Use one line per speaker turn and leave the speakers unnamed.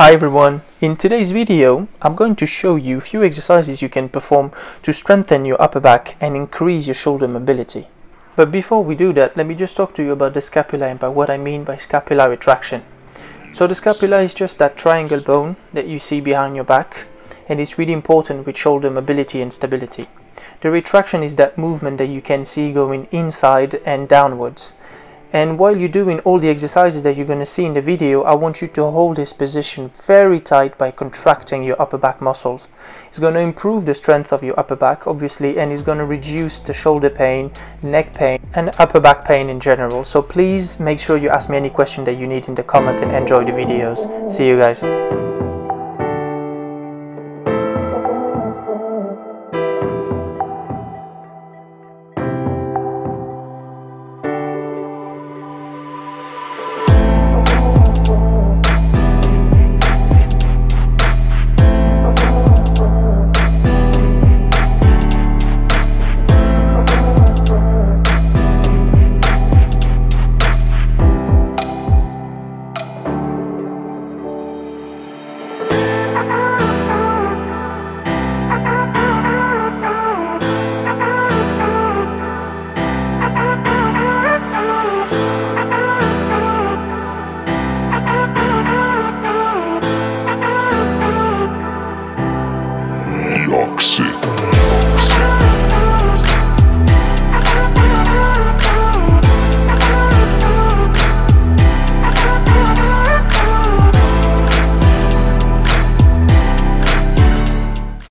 Hi everyone, in today's video I'm going to show you a few exercises you can perform to strengthen your upper back and increase your shoulder mobility. But before we do that, let me just talk to you about the scapula and by what I mean by scapular retraction. So the scapula is just that triangle bone that you see behind your back and it's really important with shoulder mobility and stability. The retraction is that movement that you can see going inside and downwards and while you're doing all the exercises that you're going to see in the video I want you to hold this position very tight by contracting your upper back muscles. It's going to improve the strength of your upper back obviously and it's going to reduce the shoulder pain neck pain and upper back pain in general. So please make sure you ask me any question that you need in the comment and enjoy the videos. See you guys